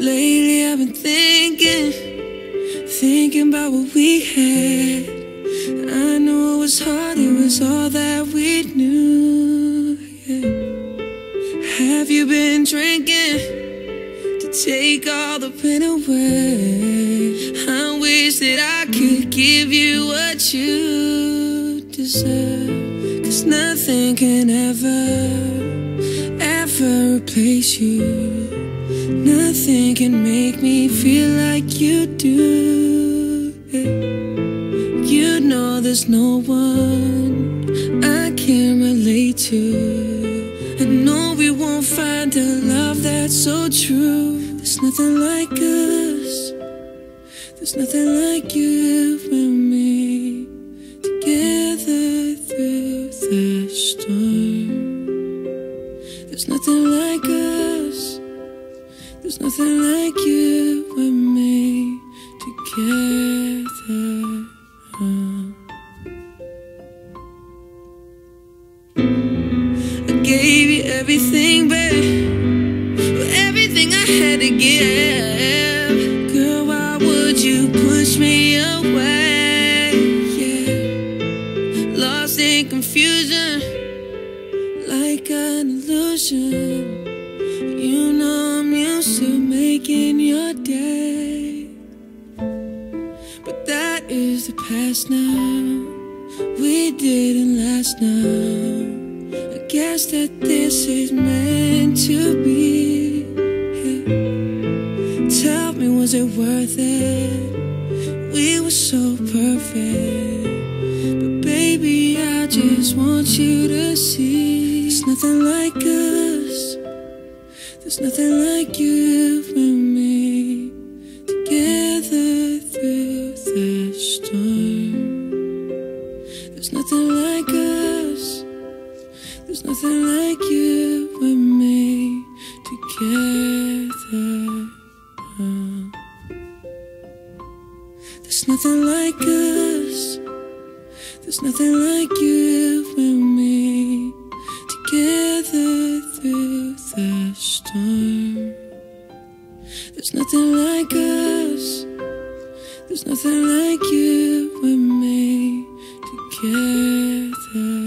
Lately I've been thinking, thinking about what we had. I know it was hard, it was all that we knew. Have you been drinking to take all the pain away? I wish that I could give you what you deserve. Cause nothing can ever, ever replace you. Nothing can make me feel like you do. You know there's no one I can relate to. I know we won't find a love that's so true. There's nothing like us. There's nothing like you like us. There's nothing like you and me together. I gave you everything, babe. Everything I had to give. Girl, why would you push me away? Lost in confusion, like an illusion. You know I'm used to making your day. But that is the past now. We didn't last now. I guess that this is meant to be. Tell me, was it worth it? We were so perfect. But baby, I just want you to see. It's nothing like us. There's nothing like you and me together through the storm. There's nothing like us. There's nothing like you and me together. There's nothing like us. There's nothing like you Nothing like you and me together.